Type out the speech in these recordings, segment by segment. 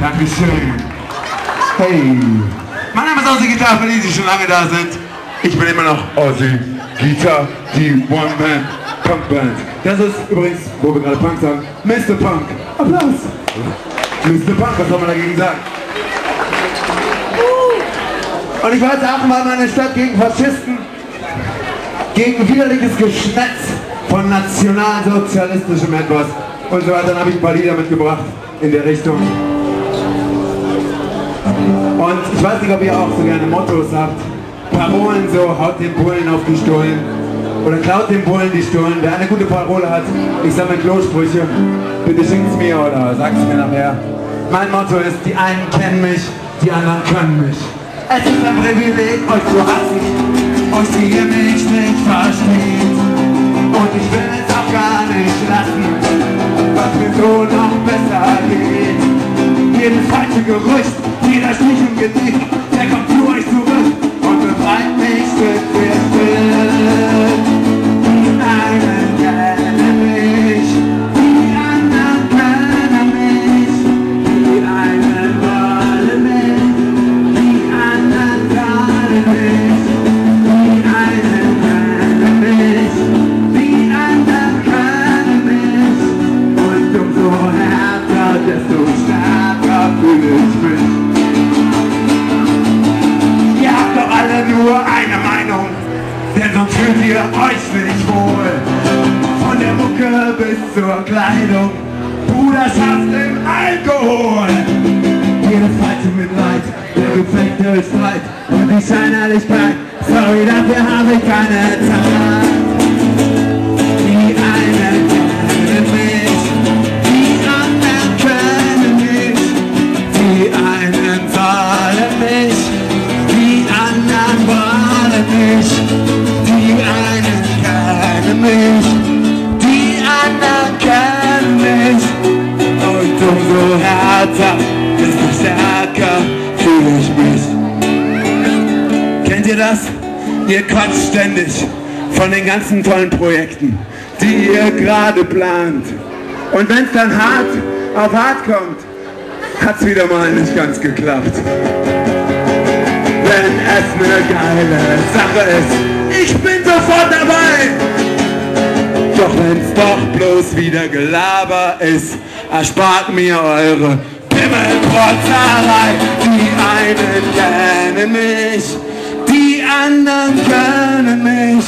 Dankeschön. Hey. Mein Name ist Ossi Gitarre, für die, die schon lange da sind. Ich bin immer noch Ossi Gitarre, die One-Man Punk Band. Das ist übrigens, wo wir gerade Punk sagen, Mr. Punk. Applaus. Mr. Punk, was soll man dagegen sagen? Und ich war auch mal in einer Stadt gegen Faschisten, gegen widerliches Geschnetz von nationalsozialistischem etwas und so weiter. Dann habe ich ein paar Lieder mitgebracht in der Richtung. Und ich weiß nicht, ob ihr auch so gerne Mottos habt. Parolen so, haut den Bullen auf die Stullen. Oder klaut den Bullen die Stullen. Wer eine gute Parole hat, ich sammle Klosprüche. Bitte schenkt's mir oder sag's mir nachher. Mein Motto ist, die einen kennen mich, die anderen können mich. Es ist ein Privileg, euch zu hassen, euch die ihr mich nicht versteht. Und ich will es auch gar nicht lassen, was mir so noch besser geht. Jedes falsche Gerücht, im Gesicht, der kommt zu euch zurück und befreit mich Schritt für Schritt. Die einen kennen mich, die anderen kennen mich, die einen wollen mich, die anderen wollen mich, die einen kennen mich, die anderen kennen mich und umso härter, desto denn sonst fühlt ihr euch nicht wohl. Von der Mucke bis zur Kleidung, Bruderschaft im Alkohol. Jedes falsche Mitleid, der gefechte Streit und die Scheinheiligkeit. Sorry, dafür habe ich keine Zeit. Ihr quatscht ständig von den ganzen tollen Projekten, die ihr gerade plant. Und wenn es dann hart auf hart kommt, hat's wieder mal nicht ganz geklappt. Wenn es eine geile Sache ist, ich bin sofort dabei. Doch wenn's doch bloß wieder Gelaber ist, erspart mir eure Pimmelprotzerei. Die einen kennen mich, anderen können mich,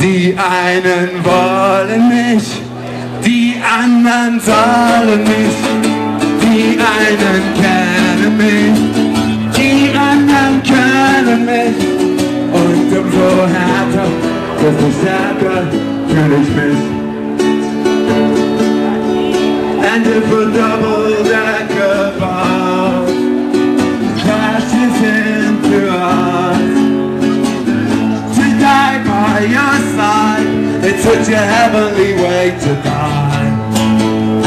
die einen wollen mich, die anderen sollen mich, die einen kennen mich, die anderen können mich und umso härter, desto stärker fühle ich mich. And if a double-decker such a heavenly way to die.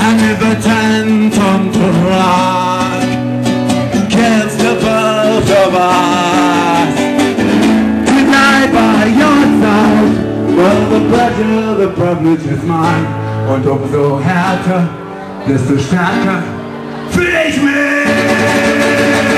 And if a ten-ton truck kills the both of us, to die by your side. Well, the pleasure, the privilege is mine. Und umso härter, desto stärker fühle ich mich.